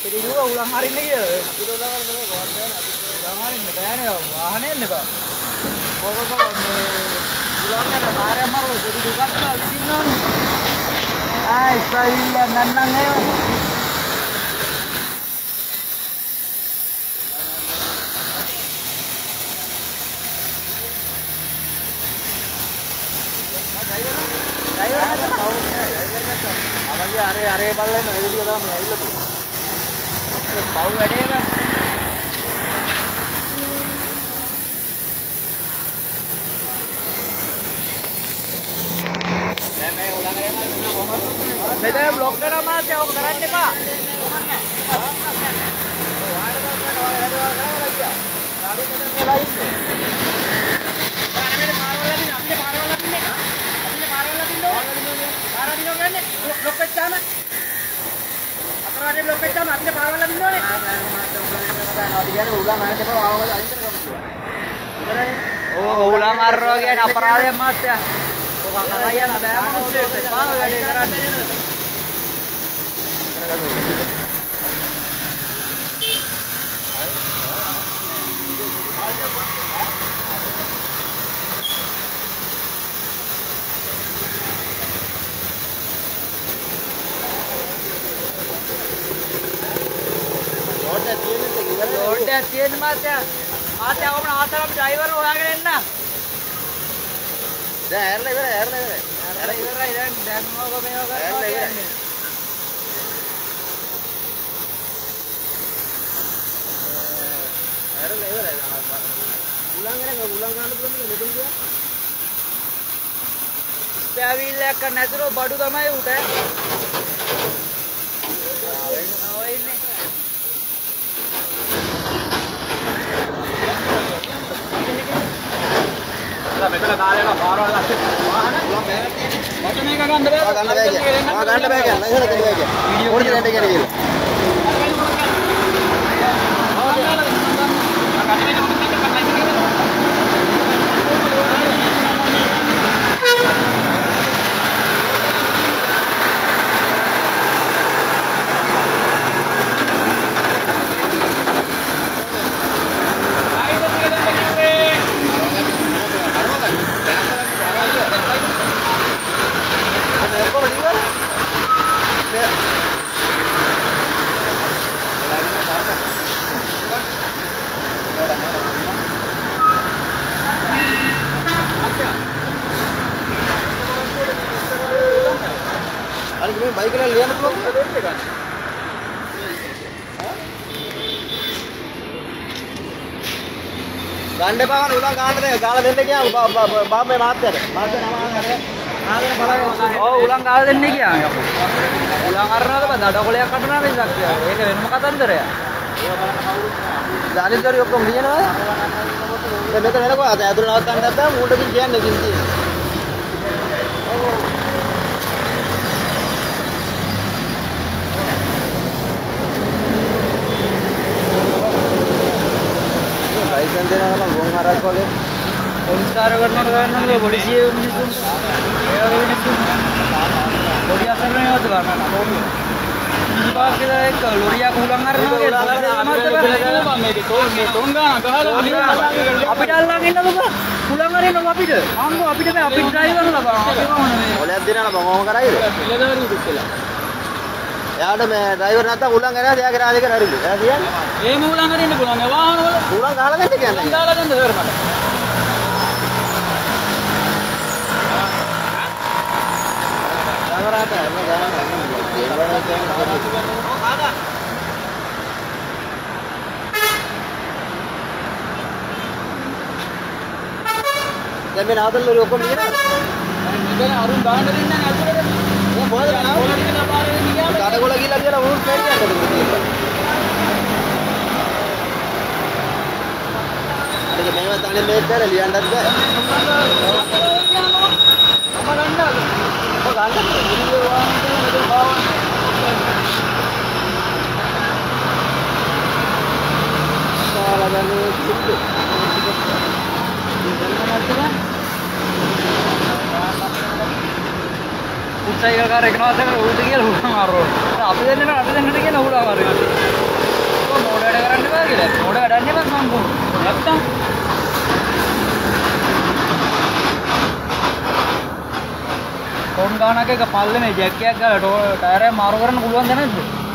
අපිට කිව්වා උලන් හරින්න කියලා. අපිට උලන් හරින්න බෑ ගෝල් බෑනේ අපිට උලන් හරින්න බෑනේ වාහනේ එන්න බෑ. කොහොමද මේ උලන් යන කාර්යය මාරු පොඩි දුකක් කියලා විසින්නවනේ. ආ ඉස්සයිල්ල නන්නන් ඒවා. අවගේ අරේ අරේ බලන්න වෙලිය තමයි ඇවිල්ලා තියෙන්නේ. පව් වැඩේම දැන් මේ උලංගරේ නම් කොහොමද? මෙතන બ્લોක් කරලා මාත් ඒක කරන්න එපා. ඕ උලන් අරනවා කියන්නේ අපරාධයක් මාත්‍යා. ඔක කරා යන බෑ මිනිස්සුන්ට. පාව වැඩේ කරන්නේ. ලෝඩ් එකක් තියෙන මාත්‍යා. මාත්‍යා කොහොමද ආතරම් ඩ්‍රයිවර් හොයාගෙන එන්න. දැන් ඇරලා ඉවරයි ඇරලා ඉවරයි. ඇරලා ඉවරයි දැන් දැන් මොකද මේවා කරනවා ඇරලා ඉවරයි. කියන්නේ. ඇරලා ඉවරයි. උලංගරේ උලං ගන්න පුළුවන් මේක මෙතන ගියා. ස්පෙයා වීල් එකක් නැතුව බඩු තමයි උට. ආ වෙන්නේ. මෙතන යනවා පාරවල් අස්සේ. වාහන. මට මේක ගන්න බෑ. ගන්න බෑ කියන්නේ. ගන්න බෑ කියන්නේ. කියන්නේ. ඕන දෙයක් කියන්නේ කියලා. බයි කියලා ලියන්න පුළුවන් දෙන්න එක. ගන්න බවන උලන් ගන්න දෙන්න ගාලා දෙන්න කියලා බාබේ මාත්‍යට. මාත්‍යට නම ඔව් උලන් ගාලා දෙන්න කියලා යකෝ. උලන් අරනවද බං දඩකොලයක් අටනවා මේ ඉස්සක් කියලා. ඒක වෙනම කතන්දරයක්. දානිදරි ඔක්කොම ලියනවද? දැන් මෙතන වෙනකොට අද ඇතුළේ නවත්තන්න නැත්නම් මූඩකින් කියන්නේ කිසි දෙයක්. ඔව් කියලා එක්ක ලොරියක් උලන් අරනවා කියලා මේක තෝන් මේ තෝන් ගාන ගහලා අපිට අල්ලන් ඉන්නද බං උලන් අරිනවා අපිට අම්මෝ අපිට මේ අපිට ඩ්‍රයිවර් ලබා අපි ඔලයක් දෙනවා බං ඔහොම කරයිද? එයාට මේ ඩ්‍රයිවර් නැත්තම් උලන් ගනවා එයාගේ රාජික හරිද? එයා කියන්නේ ඒ මූලන් හරින්න පුළුවන් වාහන උලන් ගහලා ගන්න කියන්නේ. දාලා ගන්න සර් මට ඩ්‍රයිවරාට එන්න ගන්න ගන්න. දැන් මේ නාදල් වල ඔක්කොම ලියනවා. මෙතන අරුන් දාන්න දෙන්නේ නැහැ අතුරට මොකද කරන්නේ? පොලිස් කියලා පාරේ ගියාම කඩගොල ගිහලා කියලා උන් ෆේල් යන්නද? මේක මේව තනේ මේක කර ලියන්නත් බෑ. මම ගන්නද? ඔය ගන්නද? මුලින්ම වාහනේ මෙතන පාවන්නේ. සාලදනේ කිප්පු. උත්සාහ කර එකනවාද කරලා උඩට කියලා හුලම් අරරෝ. අපි දෙන්නට අපි දෙන්නට කියලා හුලම් අරරෝ. මොඩ වැඩ කරන්න බෑ කියලා. මොඩ වැඩන්නේ බෑ සම්පූර්ණ. නැත්තම් ගානක එක පල්ලමේ ජැක්කයක් ගාලා ටයරය මාරු කරන්න පුළුවන් ද නැද්ද?